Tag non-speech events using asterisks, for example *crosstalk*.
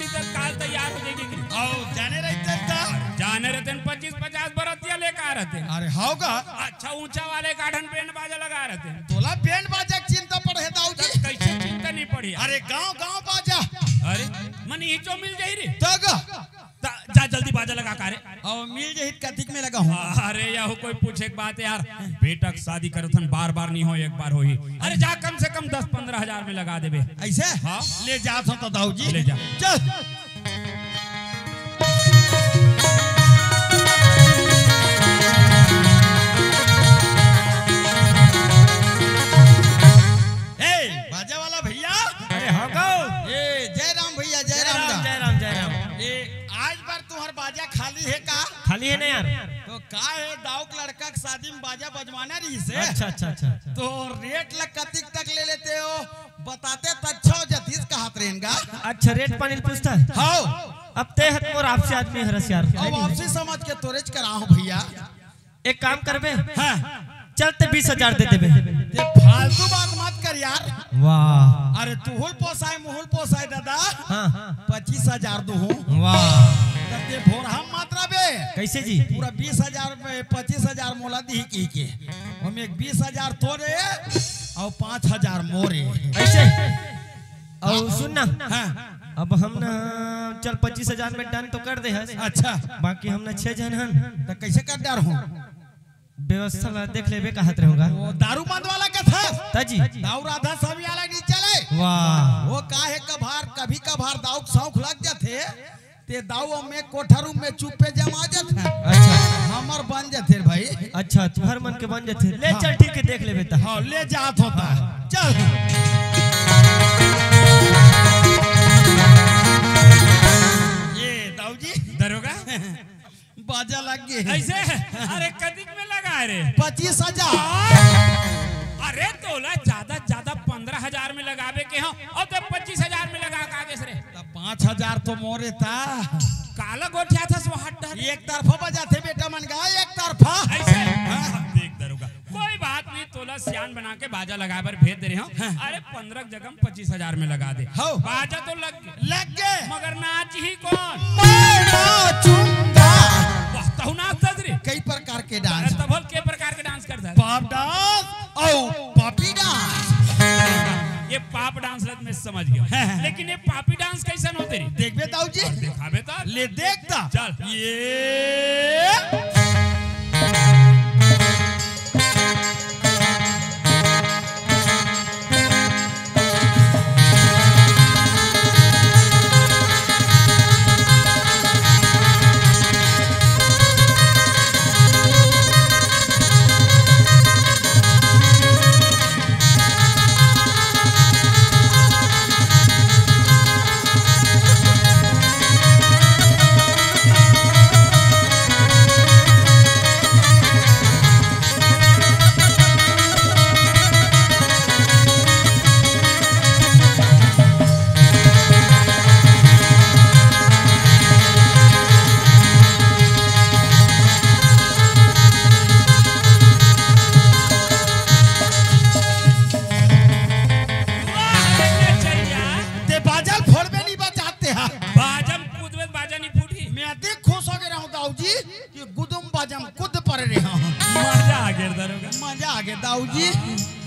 ली तो काल तैयार हो जाएगी आओ जाने रहते था जाने रहते पच्चीस पचास बरतिया लेकर आ रहते अरे हाउ का? अच्छा ऊँचा वाले गार्डन बैंड बाजा लगा रहते तोला बैंड बाजा चिंता पड़े दाऊ जी कैसे चिंता नहीं पड़ी. अरे गाँव गाँव बाजा. अरे मन हिचो मिल जाई रे. तग. ता- जा जल्दी बाजा लगा का रे। और मिल जहित कतिक में लगा हूँ। अरे याहू कोई पूछे एक बात यार। बेटा के शादी करथन बार बार नहीं हो एक बार होई अरे जा कम से कम दस पंद्रह हज़ार में लगा देबे ऐसे? हाँ। ले जात हो तो दाऊ जी ले जा। चल। ए बाजा वाला भैया। अरे हाँ जय राम भैया जय जय राम राम दा। जय राम जय राम। ए आज बार तुम्हार बाजा खाली है का? खाली है ना यार? तो का है? दाऊ के लड़का के शादी में बाजा बजवाना रही से? अच्छा अच्छा अच्छा तो रेट लग कतिक तक ले लेते हो? बताते तो अच्छा हो जतीस का हाथ रहेगा अच्छा रेट पानी पूछता है। हाउ अब ते हत मोर आपसे आदमी हरस यार। अब आपसे समझ के तोरेज कराओ भैया। एक काम करबे? हाँ। चलते बीस हज़ार दे ये फालतू बात मत कर यार। वाह। अरे तुहुल पोसाए मुहुल पोसाए दादा। हाँ। पच्चीस हज़ार दो वाह। भोर हम मात्रा बे कैसे जी? पूरा बीस हज़ार पच्चीस हज़ार मोला दी की के। हम एक बीस हज़ार तोरे और पाँच हज़ार मोरे। ऐसे? और सुन ना। हाँ, अब हम ना चल पच्चीस हज़ार में डन तो कर दे अच्छा। बाकी हम ना छह जन हन। तो कैसे कर डर हूँ? व्यवस्था ला देख लेबे कहत रहूँगा। वो दारू मद वाला का था? ताजी। दाऊ राधा सभी वाला नहीं चले वाह। वो काहे कभार कभी कभार दाऊ शौक लग जाते ते दाऊ में कोठरू में चुपे जमा जाते अच्छा। हमर बन जाते भाई। अच्छा तुम्हार मन के बन जाते ले चल ठीक है देख लेबे त। हाँ ले जात होता। चल। बाजा लग गए ऐसे? अरे कदिक में लगा रे। पच्चीस हज़ार। अरे तोला ज़्यादा ज़्यादा पंद्रह हज़ार में लगावे के हो। और तो पच्चीस हज़ार में लगा के आगे से तो पाँच हज़ार तो मोरे था। काला गोठिया था सो एक तरफा बजाते बेटा मन गा एक तरफा। ऐसे? देख दरोगा। कोई बात नहीं तोला सियान बना के बाजा लगा पर भेज दे रहे हो। अरे पंद्रह जगह पच्चीस हज़ार में लगा दे। हो। बाजा तो लग लग गए। मगर नाच ही कौन? मैं नाचूँगा। के डांस तबल के प्रकार के डांस करता है। पॉप डांस और पॉपी डांस। ये पाप डांस रत में समझ गया *laughs* लेकिन ये पापी डांस कैसे होते रे देखबे ताऊ जी। दिखावे तो ले देखता। चल। ये दाऊजी कि गुदुम बाजम कुद पर रहा मज़ा आगे मज़ा आगे दाऊजी। हाँ।